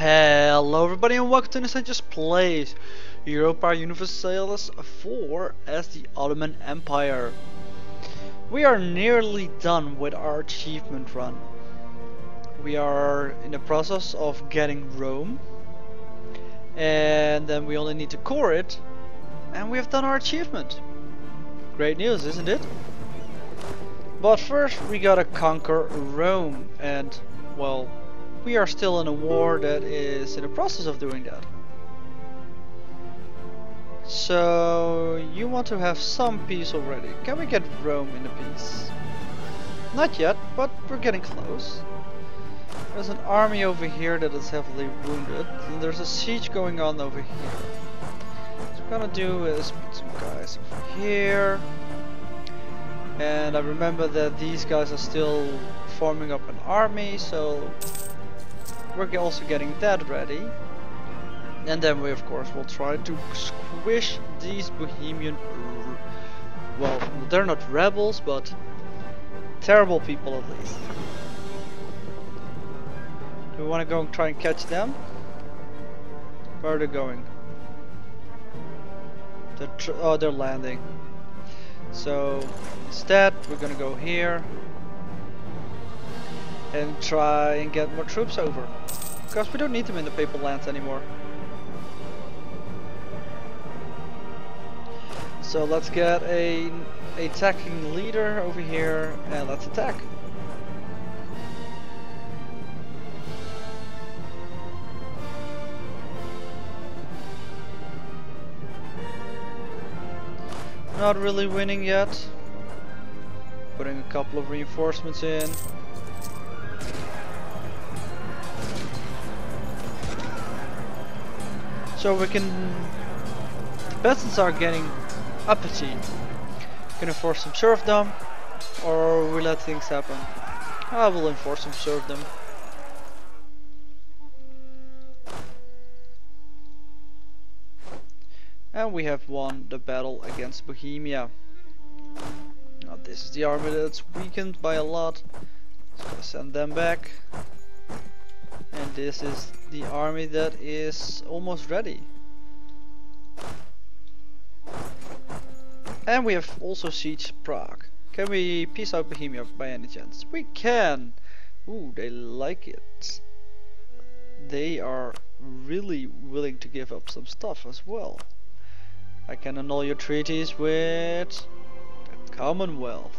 Hello everybody and welcome to Innocentius Plays Europa Universalis 4 as the Ottoman Empire. We are nearly done with our achievement run. We are in the process of getting Rome and then we only need to core it and we have done our achievement. Great news isn't it? But first we gotta conquer Rome and well we are still in a war that is in the process of doing that. So you want to have some peace already. Can we get Rome in a peace? Not yet, but we're getting close. There's an army over here that is heavily wounded, and there's a siege going on over here. What I'm gonna do is put some guys over here. And I remember that these guys are still forming up an army, so we're also getting that ready. And then we of course will try to squish these Bohemian, well, they're not rebels, but terrible people at least. Do we want to go and try and catch them? Where are they going? They're oh, they're landing. So instead, we're gonna go here and try and get more troops over. Because we don't need them in the papal lands anymore. So let's get a attacking leader over here and let's attack. Not really winning yet. Putting a couple of reinforcements in. So we can... The peasants are getting uppity. Can enforce some serfdom, or we let things happen. I will enforce some serfdom. And we have won the battle against Bohemia. Now this is the army that's weakened by a lot. So send them back. This is the army that is almost ready. And we have also sieged Prague. Can we peace out Bohemia by any chance? We can! Ooh, they like it. They are really willing to give up some stuff as well. I can annul your treaties with the Commonwealth.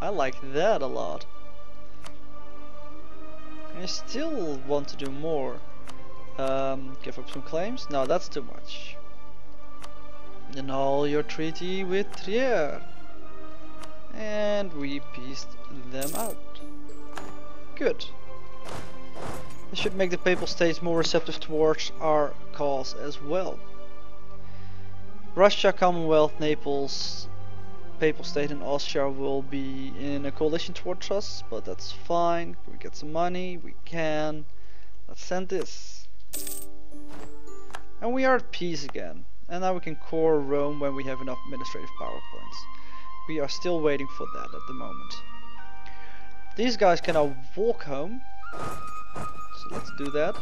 I like that a lot. I still want to do more. Um, give up some claims? No, that's too much. Annul your treaty with Trier. And we pieced them out. Good. This should make the Papal States more receptive towards our cause as well. Russia, Commonwealth, Naples, Papal State and Austria will be in a coalition towards us, but that's fine. We get some money, we can. Let's send this. And we are at peace again. And now we can core Rome when we have enough administrative power points. We are still waiting for that at the moment. These guys can now walk home. So let's do that.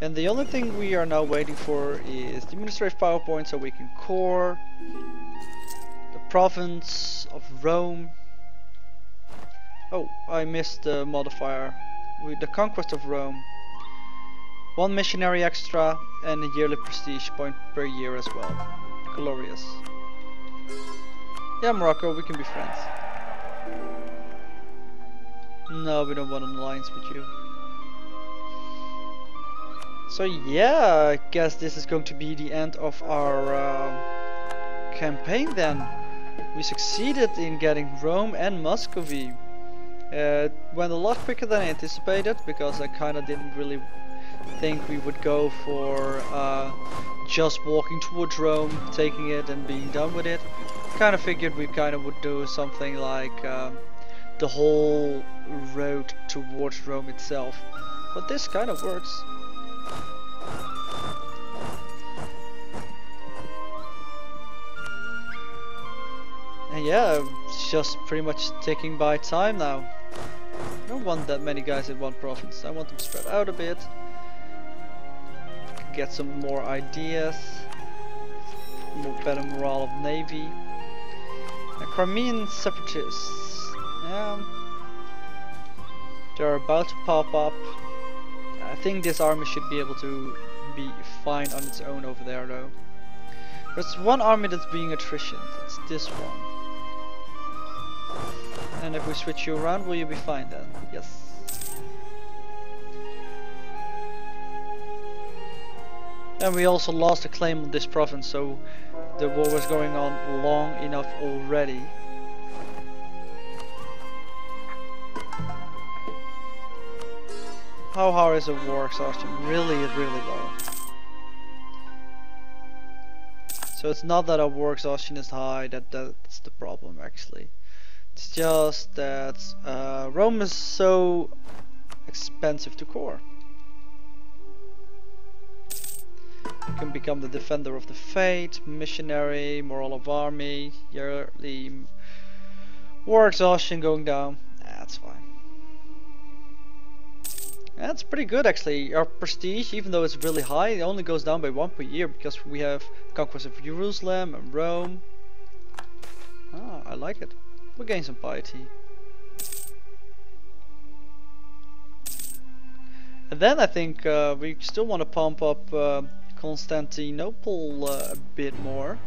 And the only thing we are now waiting for is the administrative power point so we can core the province of Rome. Oh, I missed the modifier. With the conquest of Rome. One missionary extra and a yearly prestige point per year as well. Glorious. Yeah, Morocco, we can be friends. No, we don't want an alliance with you. So yeah, I guess this is going to be the end of our uh, campaign then. We succeeded in getting Rome and Muscovy. Uh, went a lot quicker than I anticipated because I kinda didn't really think we would go for uh, just walking towards Rome, taking it and being done with it. Kinda figured we kinda would do something like uh, the whole road towards Rome itself. But this kinda works. And yeah, it's just pretty much ticking by time now. I don't want that many guys in one province. I want them spread out a bit. Get some more ideas. More better morale of navy. The Crimean separatists. Yeah. They're about to pop up. I think this army should be able to be fine on its own over there though. There's one army that's being attrition. It's this one. And if we switch you around, will you be fine then? Yes. And we also lost a claim on this province, so the war was going on long enough already. How hard is a war exhaustion? Really, really low. So it's not that our war exhaustion is high, that that's the problem actually. It's just that uh, Rome is so expensive to core. You can become the defender of the faith, missionary, moral of army, yearly war exhaustion going down. That's fine. That's pretty good actually. Our prestige, even though it's really high, it only goes down by one per year because we have conquest of Jerusalem and Rome. Ah, I like it. We'll gain some piety. And then I think uh, we still want to pump up uh, Constantinople uh, a bit more.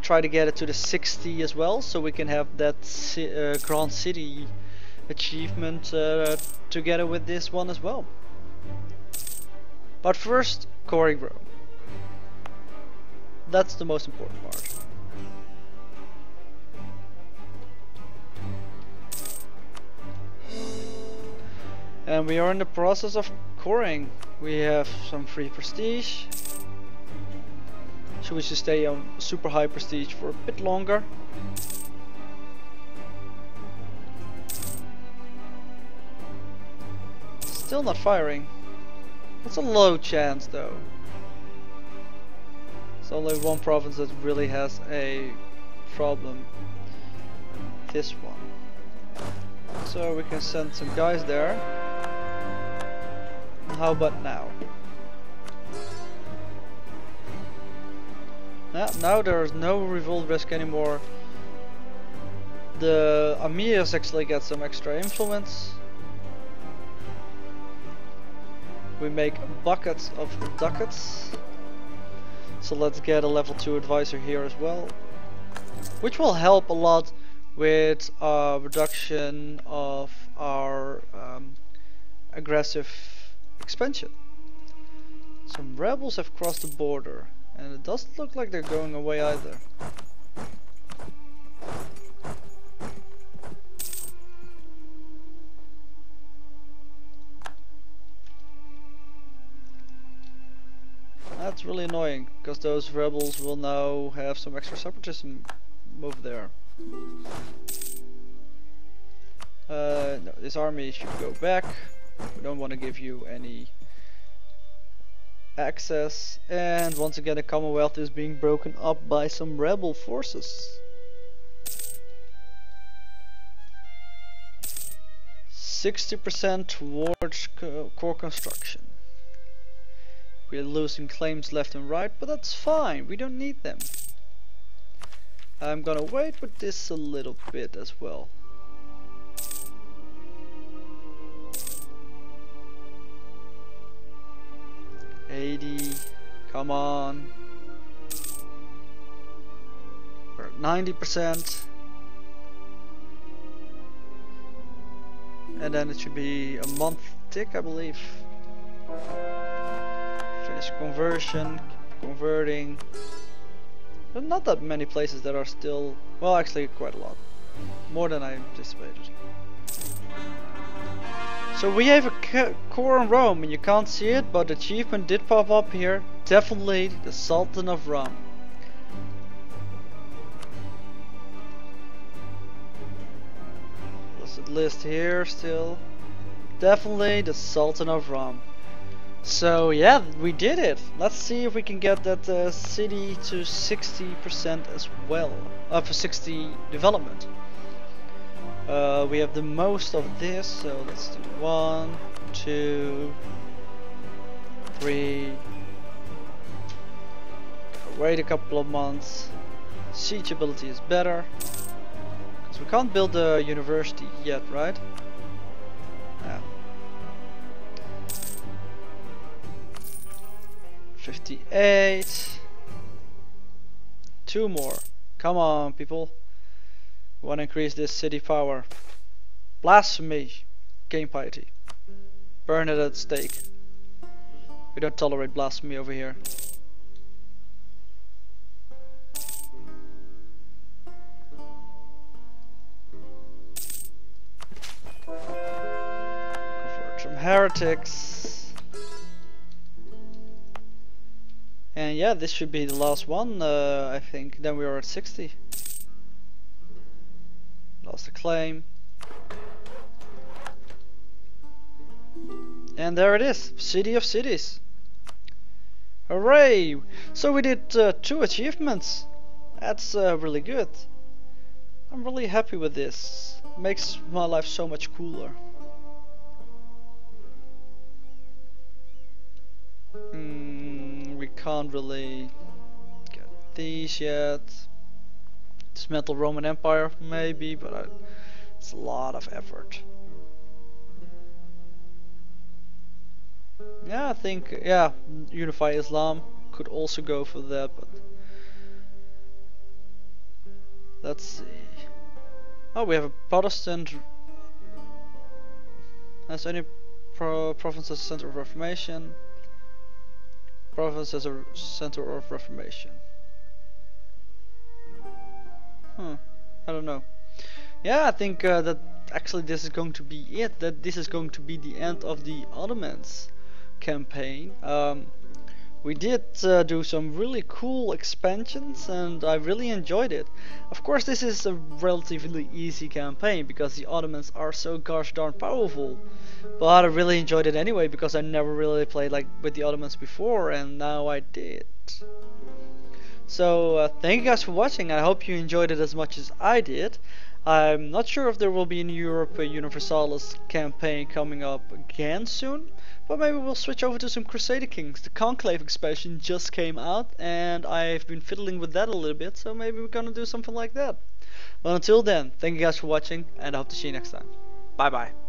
Try to get it to the 60 as well, so we can have that ci uh, Grand City achievement uh, together with this one as well. But first, Cory Rome. That's the most important part. And we are in the process of coring. We have some free prestige. So we should stay on super high prestige for a bit longer. Still not firing. That's a low chance though. It's only one province that really has a problem. This one. So we can send some guys there. How about now? Yeah, now there's no revolt risk anymore. The Amirs actually get some extra influence. We make buckets of ducats. So let's get a level 2 advisor here as well. Which will help a lot with uh, reduction of our um, aggressive expansion. Some rebels have crossed the border and it doesn't look like they're going away either. That's really annoying, because those rebels will now have some extra separatism move there. Uh, no, this army should go back. We don't want to give you any access. And once again the Commonwealth is being broken up by some rebel forces. Sixty percent towards co core construction. We're losing claims left and right, but that's fine. We don't need them. I'm gonna wait with this a little bit as well. 80. Come on. We're at 90%. And then it should be a month tick, I believe. Finish conversion, converting. There's not that many places that are still, well actually quite a lot. More than I anticipated. So we have a core in Rome, and you can't see it, but the achievement did pop up here. Definitely the Sultan of Rome. Does it list here still? Definitely the Sultan of Rome. So yeah, we did it. Let's see if we can get that uh, city to 60% as well. Uh, for 60 development. Uh, we have the most of this, so let's do one, two, three. Wait a couple of months. Siege ability is better. Because we can't build a university yet, right? Yeah. 58. Two more. Come on, people. Want to increase this city power. Blasphemy. Game piety. Burn it at stake. We don't tolerate blasphemy over here. Some heretics. And yeah, this should be the last one, uh, I think. Then we are at 60. Lost a claim. And there it is, City of Cities. Hooray! So we did uh, two achievements. That's uh, really good. I'm really happy with this. Makes my life so much cooler. Mm, we can't really get these yet. Dismantle Roman Empire, maybe, but I, it's a lot of effort. Yeah, I think, yeah, Unify Islam could also go for that, but let's see. Oh, we have a Protestant. Has any pro province as a center of Reformation? Province as a center of Reformation. Hmm, I don't know. Yeah, I think uh, that actually this is going to be it. That this is going to be the end of the Ottomans campaign. Um, we did uh, do some really cool expansions and I really enjoyed it. Of course this is a relatively easy campaign because the Ottomans are so gosh darn powerful. But I really enjoyed it anyway because I never really played like with the Ottomans before and now I did. So uh, thank you guys for watching. I hope you enjoyed it as much as I did. I'm not sure if there will be a new Europa Universalis campaign coming up again soon. But maybe we'll switch over to some Crusader Kings. The Conclave expansion just came out and I've been fiddling with that a little bit, so maybe we're gonna do something like that. But until then, thank you guys for watching and I hope to see you next time. Bye bye.